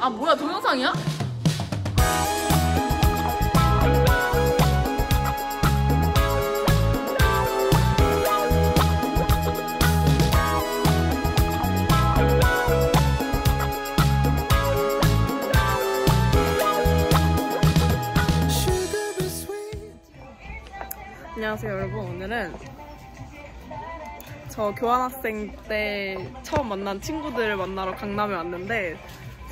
아 뭐야 동영상이야? 안녕하세요 여러분 오늘은 저 교환학생 때 처음 만난 친구들을 만나러 강남에 왔는데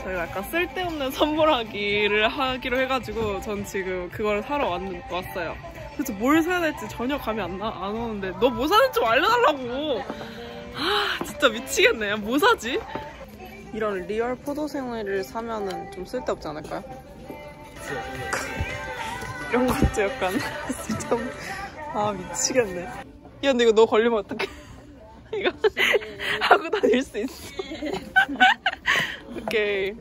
저희가 약간 쓸데없는 선물하기를 하기로 해가지고 전 지금 그걸 사러 왔, 왔어요 그래서 뭘 사야 될지 전혀 감이 안, 나, 안 오는데 너 뭐 사는지 좀 알려달라고 아 진짜 미치겠네 뭐 사지? 이런 real 포도생회를 사면은 좀 쓸데없지 않을까요? 이런 것도 약간 쓸데없는 아 미치겠네. 야 근데 이거 너 걸리면 어떡해? 이거 하고 다닐 수 있어. 오케이.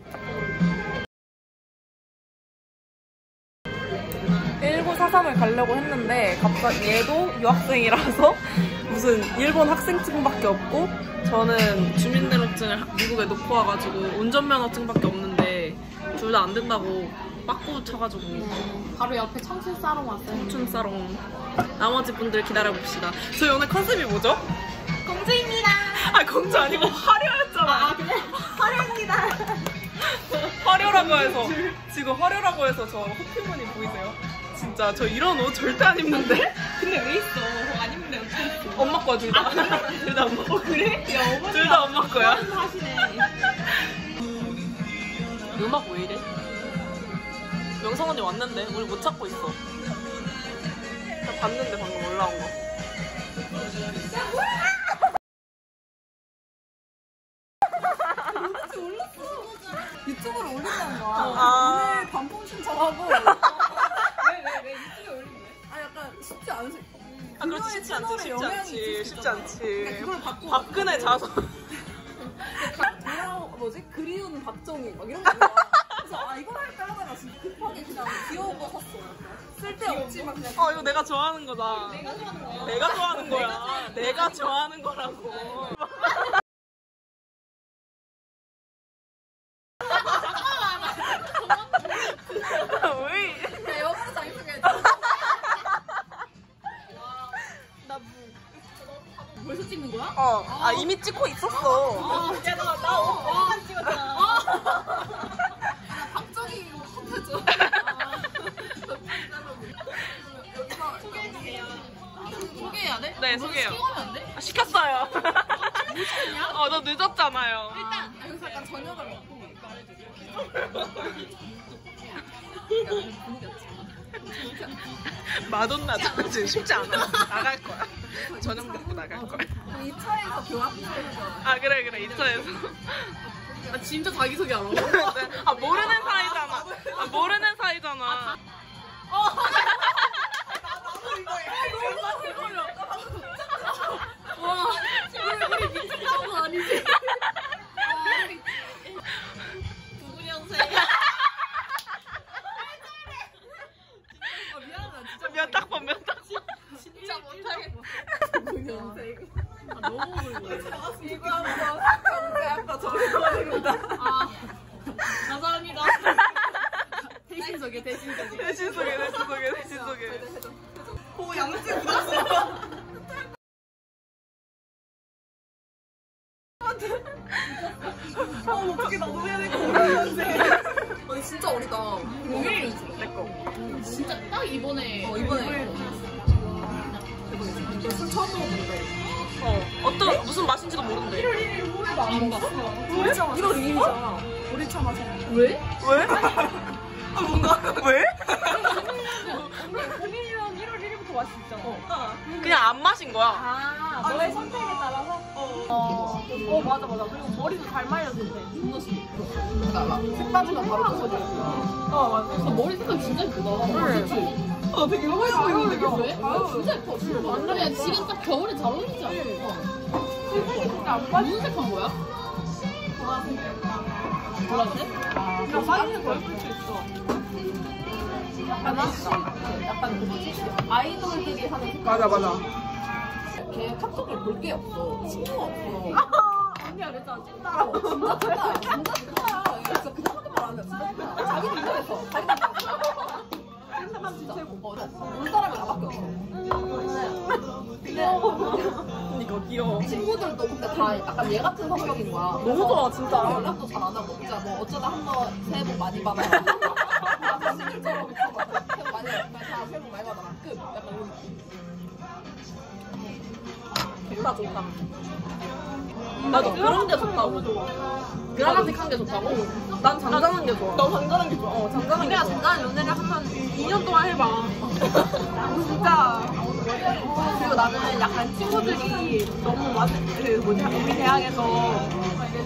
1943을 가려고 했는데 갑자기 얘도 유학생이라서 무슨 일본 학생증밖에 없고 저는 주민등록증을 미국에 놓고 와가지고 운전면허증밖에 없는데 둘 다 안 된다고 빠꾸 쳐가지고 바로 옆에 청춘 사롱 왔어요. 춤 사롱 나머지 분들 기다려봅시다 저희 오늘 컨셉이 뭐죠? 공주입니다. 아 공주 아니고 화려였잖아 아 그래? 화려합니다. 화려라고 해서 지금 화려라고 해서 저 호피무늬 보이세요? 진짜 저 이런 옷 절대 안 입는데? 근데 왜 있어? 안 입는데 어떻게? 엄마 거야 둘다 둘다 엄마 거 그래? 야 어머니 둘다 엄마 거야 하시네. 음악 왜 이래? 명성 언니 왔는데 우리 못 찾고 있어 나 봤는데 방금 올라온 거 않지 쉽지 않지 쉽지 않지. 그걸 바꾸고 박근혜 자서. 뭐지? 그리운 박정희 막 이런 거. 그래서 아 이걸 할까 하다가 진짜 급하게 그냥 귀여운 거 샀어. 쓸데없지만 그냥. 어 이거 내가 좋아하는 거다. 내가 좋아하는 거야. 내가 좋아하는 거야. 내가 좋아하는 거라고 너 늦었잖아요. 일단, 여기서 약간 저녁을 먹고 마돈나 지금 쉽지 않아. 나갈 거야. 저녁 먹고 나갈 거야. 이 차에서 교합해서. 아 그래 그래 이 차에서. 나 진짜 자기소개 안 하고. 아 모르는 사이잖아. 아 모르는 사이잖아. 와, 우리 우리 미팅 나온 거 아니지? 이거 한번 경제 아빠 정리입니다. 아 감사합니다. 대신 소개 대신 소개. 대신 소개 대신 소개 대신 소개. 오 양지 묻었어. 1월 2일이잖아. 우리 차 마셔. 왜? 왜? 아 뭔가 왜? 공일이랑 1월 1일부터 마실 수 있잖아. 그냥 안 마신 거야. 아, 너의 선택에 따라서? 어. 어, 맞아, 맞아. 그리고 머리도 잘 때. 존나 시 색바지가 바로 벗어져. 어, 맞아. 그래서 머리 색깔 진짜 예쁘다. 그치? 어, 되게 예뻐 보이는데, 왜? 진짜 예뻐. 진짜 완전 야, 지금 딱 겨울에 잘 어울리지 않아? 색깔이 진짜 안 빠져. 무슨 색한 거야? 보라색. 몰랐지? 그냥 빠지는 걸 볼 수 있어. 약간 그 약간 그 뭐지? 아이돌들이 하는 그 맞아 맞아. 걔 카톡을 볼 게 없어. 친구 없어. 언니가 그랬잖아 찐따라. 어, 진짜 찐따야. 진짜 찐따 그래서 그냥 하는 말안 해. 진짜 찐따야. 자기는 이해했어. 자기는 이해했어. 울 사람이 나밖에 없어. 그러니까 귀여워. 친구들도 근데 다 약간 얘 같은 성격인 거야. 너무 좋아 진짜. 연락도 잘 안 하고 진짜 뭐 어쩌다 한 번 새해 복 많이 받아. 자식들처럼 복 많이 받아. 다 새해 복 많이 받아라. 끝. 약간 이런. 좋다 좋다. 나도 그런 게 좋다고. 드라마틱한 게 좋다고? 난 잔잔한 게 좋아. 나 잔잔한 게 좋아. 어, 잔잔한 게 좋아. 잠깐 연애를 한번 2년 동안 해봐. 진짜. 그리고 나는 약간 친구들이 너무 많은 그 뭐지 우리 대학에서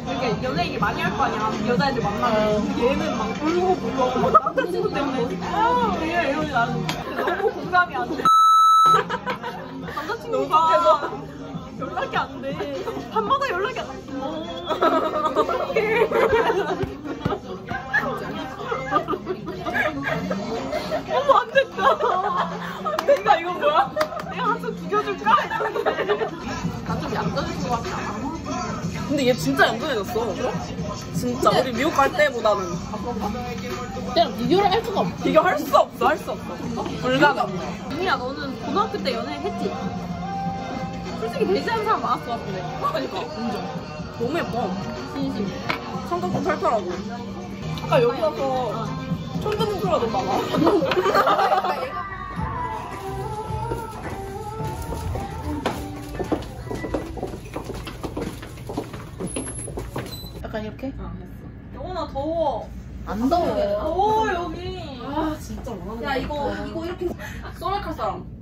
이렇게 연애 얘기 많이 할 거 아니야 여자애들 만나면 얘는 막 울고 불고 막 남자 친구 때문에 아 얘 이러지 나는 너무 공감이 안 돼 남자친구가 연락이 안 돼. 밤마다 연락이 안 돼. 어떡해. 어머 안 됐다. 내가 이거 뭐야? 내가 한번 죽여줄까? 이러는데 나좀 얌전해진 것 같지 않아? 근데 얘 진짜 얌전해졌어. 진짜. 우리 미국 갈 때보다는. 그냥 비교를 할 수가 없어. 비교할 수 없어, 할 수 없어. 불가능. 유미야 너는 고등학교 때 연애했지? 솔직히 배제하는 사람 많았을 것 같은데 그러니까 인정. 너무 예뻐. 진심 성격도 털털하고. 아까 여기 와서 천둥 소리가 너무 많아. 약간 이렇게? 영원아 더워. 안 더워 더워 여기. 아 진짜 원하는 야 이거 이거 이렇게 소맥 할 사람.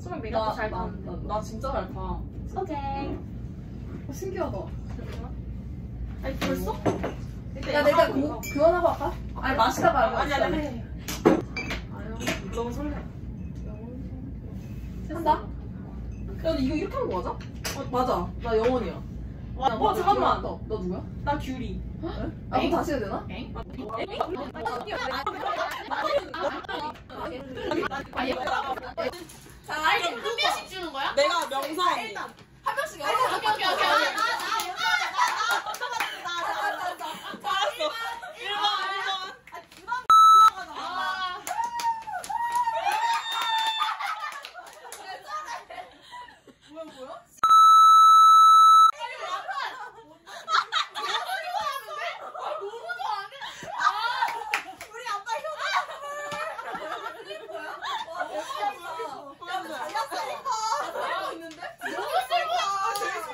소맥 나, 나, 나, 나 진짜 잘 타. 오케이 어, 신기하다. 아니 벌써? 야 내가 고, 교환하고 할까? 아니 마시다가 아니 아니 아니. 너무 설레. 한다 야, 근데 이거 이렇게 하는 거 맞아? 어, 맞아. 나 영원이야. 어, 잠깐만. 너, 너 누구야? 나 귤이. 아, 그럼 다시 해야 되나? 자 이제 한 명씩 주는 거야? 내가 명사. 한 명씩 오케이 오케이 오케이 오케이 알았어. 1번, 1번.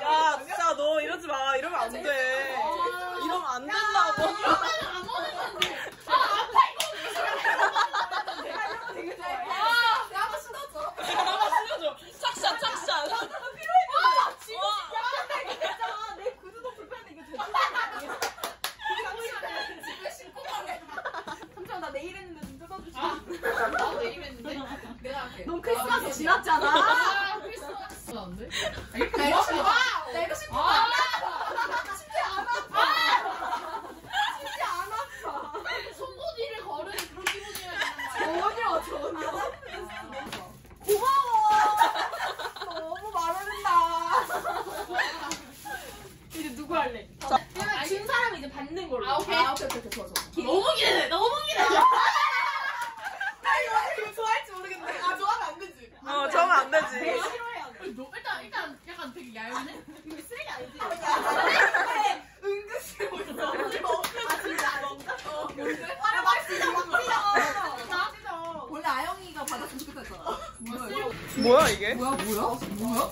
야, 진짜 너 이러지 마. 이러면 안 돼. 이러면 안 된다고. 나만 숨겨줘. 착샷, 착샷. 삼촌 나 내일 했는데 좀 뜯어주지 나도 내일 했는데 내가 할게 넌 크리스마스 지났잖아 아 크리스마스 안돼? 나 이거 싶어 나 이거 싶어 진짜 안 아파 진짜 안 아파 손보디를 걸으니 그런 기분이야 전혀 전혀 고마워 너무 마른다 이제 누구 할래? 그러면 진 사람이 이제 받는 걸로. 아 오케이. 아 오케이 오케이 좋아 좋아. 너무 기대돼 너무 기대돼. 나 이거 이거 좋아할지 모르겠는데 아 좋아하면 안 되지. 어, 저면 안 되지. 싫어해야 돼. 너 일단 일단 약간 되게 얇네. 이거 쓰레기 아니지? 은근 싫어 있어. 아 진짜? 아? 어 뭔데? 아 막 찢어 막 찢어 나 찢어 원래 아영이가 받았으면 좋겠다 했잖아. 뭐야 이거? 뭐야, 이게? 뭐야 뭐야? 뭐야?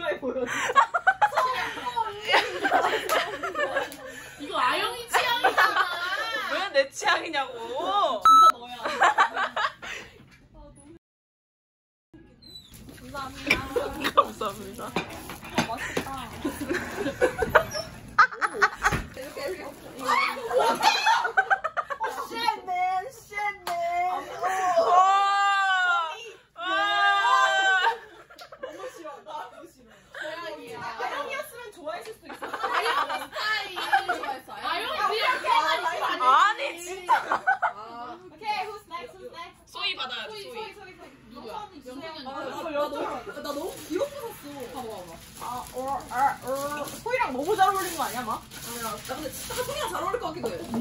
我不懂。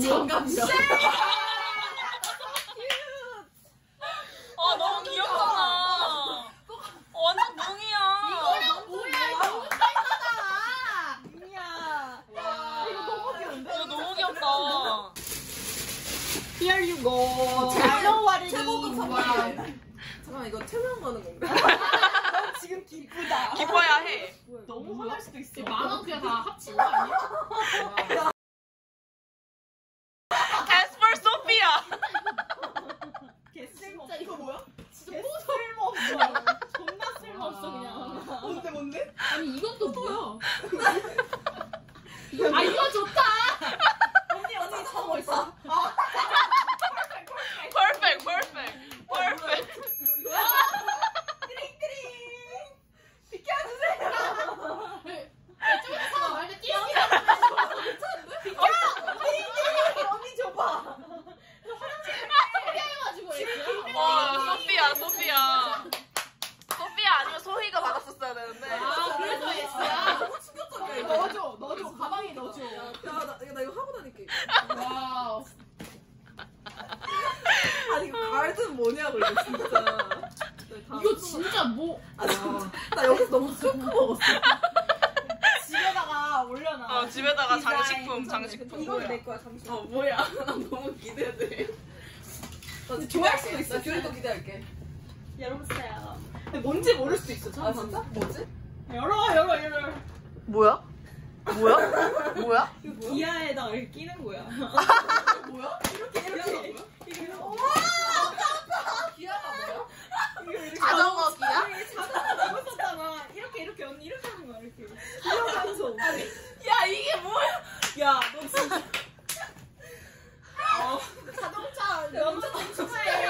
해. 장갑이야. 아 너무 귀엽잖아. 어, 완전 뭉이야. 이거랑 뭐야? 이거 너무. 미야. 와. 이거 너무 귀여운데? 이거 너무 귀엽다. Here you go. It 최고급. 사과야. 잠깐만 이거 최고형 거는 건가? 너 지금 기쁘다. 기뻐야 해. 너무 화날 수도 있어. 만원 그냥 다 합친 거 아니야? S for Sophia. 개 쓸모. 진짜 이거 뭐야? 개 쓸모 없어. 존나 쓸모 없어 그냥. 뭔데 뭔데? 아니 이건 또 뭐야? 아 이거 좋다. 언니 언니 저거 있어. perfect perfect perfect. 이쪽에서 말대 뛰어기 언니 줘봐. 해가지고 와 소피아 소피아. 소피아 아니면 소희가 받았었어야 되는데. 아 그래서 S야. 너무 충격적이야 이거. 넣어줘. 넣어줘. 가방에 넣어줘. 야, 나, 나 이거 하고 다닐게. 와우. 아니 이거 가을은 뭐냐고 이거 진짜. 이거 진짜 뭐? 아, 진짜. 나 여기서 너무 스프 먹었어. 집에다가 올려놔. 어 집에다가 디자인 장식품. 장식품. 이건 내 거야 잠시. 어 뭐야? 나 너무 기대돼. 나 좋아할 수도 있어. 귤도 기대할게. 열어보세요. 근데 뭔지 모를 수도 있어. 아 진짜? 뭐지? 열어 열어 열어. 뭐야? 뭐야? 뭐야? 기아에다가 이렇게 끼는 거야. 뭐야? 이렇게 이렇게. 이렇게. 기아가 뭐야? 자전거 기야? 자전거 너무 썼잖아. 이렇게 이렇게 언니 이렇게 하는 거야 이렇게. 기어면서. 야 이게 뭐야? 야, 너 진짜. 어, 자동차 면접 축하해.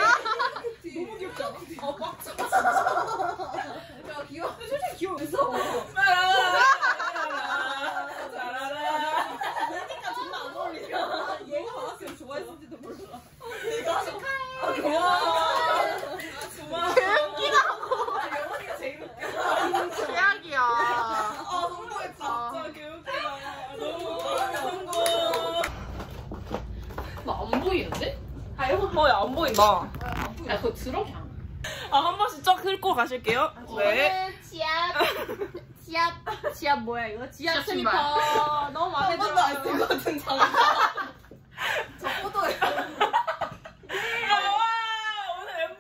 너무 귀엽잖아. 어, 빡쳐. 야 귀여워. 솔직히 귀여웠어. 그러니까 존나 안 어울리잖아. 얘가 받았으면 좋아했을지도 몰라. 내가 축하해. 고마워. 고마워. 개웃기다. 영원이가 제일 웃겨. 최악이야. 아, 성공했다. 진짜 개웃기다. 너무 성공. 나 안 보이는데? 어, 야, 안 보인다. 야 그거 들어봐. 아, 한 번씩 쫙 긁고 가실게요. 네. 지압. 지압. 지압 뭐야 이거? 지압 지압 슬리퍼. 신발. 너무 마음에 한 번도 들어. 안쓴것 같은 장갑. 저 포도에. 와, 오늘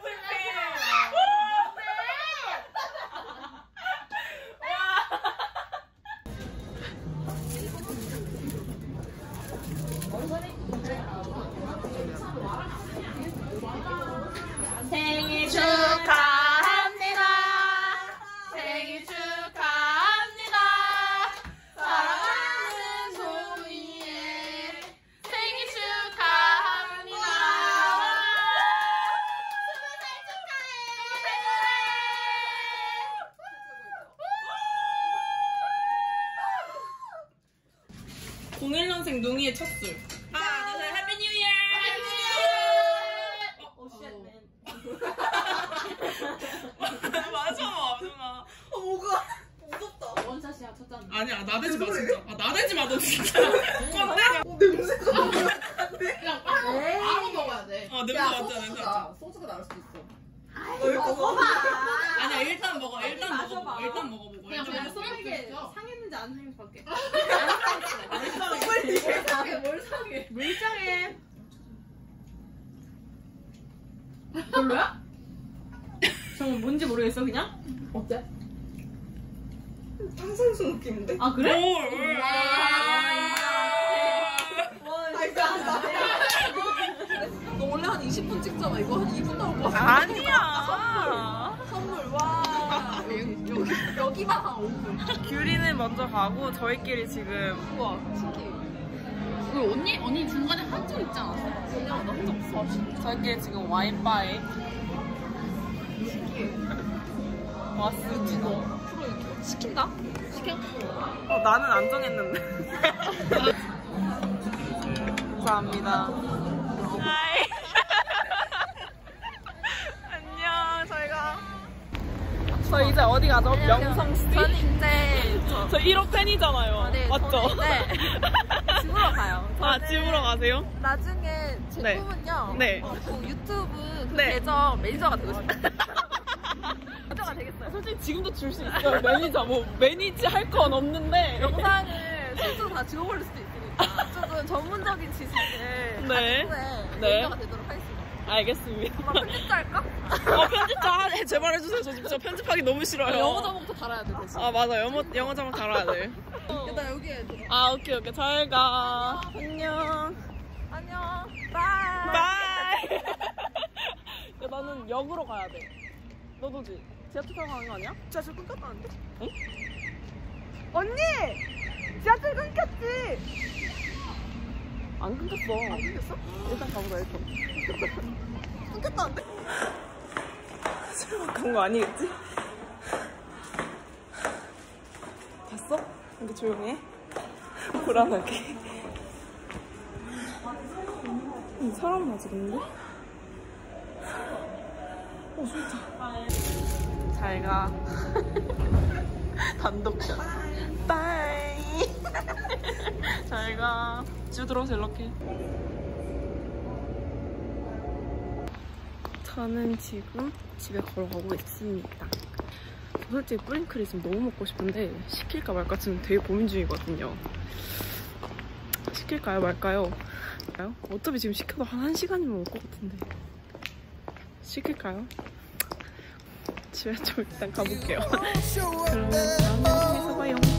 첫 술. 하나, 둘, 셋, Happy New Year! Oh shit man. 맞아, 누나. 어 뭐가? 무섭다. 원샷이야 첫 잔. 아니야, 나대지 마, 진짜. 아, 나대지 마, 너 진짜. 꼰대. 어 냄새가 너무 그냥 바로 바로 먹어야 돼. 어, 냄새 야 맞잖아, 냄새 소주가 맞잖아. 소주가 나올 수도 있어. 너 이거 먹어봐. 아니야, 일단 먹어, 일단. 먹어보고, 일단 먹어보고. 그냥. 소맥에 상했는지 안 상했는지 볼게. 뭘 상해? 뭘 상해? 물장해. 별로야? 정말 뭔지 모르겠어 그냥? 어때? 탄산수 느낌인데? 아 그래? 오, 너 원래 한 20분 찍잖아. 이거 한 2분 나올 것 같아. 아니야. 선물 와. 여기, 여기, 여기만 한 5분. 규리는 먼저 가고, 저희끼리 지금 우와, 신기해. 우리 언니 언니 중간에 한줄 있지 않았어? 나 혼자 없어. 저희끼리 지금 와인바에 왔습니다. 시킨다? 시켜? 어, 나는 안 정했는데. 감사합니다. 하이. 안녕, 저희가. 저희 이제 어디 가죠? 명성스티? 저는 이제 저, 저 1호 팬이잖아요. 네, 맞죠? 집으로 가요. 아, 집으로 가세요? 나중에 제 네. 꿈은요. 네. 어, 그 유튜브 그 네. 계정 매니저가 되고 싶어요. 매니저가 되겠어요. 솔직히 지금도 줄 수 있어요. 매니저, 뭐, manage 할 건 없는데. 영상을 실제로 다 지워버릴 수도 있으니까 조금 전문적인 지식을 네. 후에 네. 매니저가 되도록 하겠습니다. 알겠습니다. 정말 편집자 할까? 어, 편집자 하- 제발 해주세요. 저 진짜 편집하기 너무 싫어요. 영어 자막부터 달아야 돼 대신. 아, 맞아. 영어, 영어 자막 달아야 돼. 일단 여기에 들어. 아, 오케이, 오케이. 잘 가. 안녕. 안녕. Bye. Bye. 야, 나는 역으로 가야 돼. 너도지? 지하철 타고 가는 거 아니야? 지하철 끊겼다는데? 응? 언니! 지하철 끊겼지? 안 끊겼어. 안 끊겼어? 일단 가보자, 일단. 끊겼다는데? 설마 그런 거 아니겠지? 봤어? 근데 조용해. 불안하게. 음, 사람 맞아, 근데? 어, 진짜. 잘 가. 단독샷. 빠이. 잘 가. 집에 들어와서 연락해. 저는 지금 집에 걸어가고 있습니다. 솔직히 뿌링클이 지금 너무 먹고 싶은데 시킬까 말까 지금 되게 고민 중이거든요. 시킬까요 말까요? 어차피 지금 시켜도 한 1시간이면 올 것 같은데. 시킬까요? 집에 좀 일단 가볼게요. 그러면 다음에